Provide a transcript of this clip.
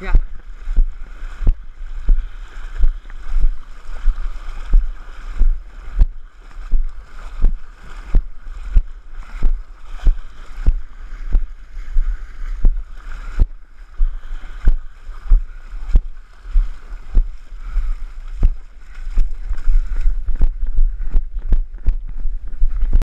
Yeah.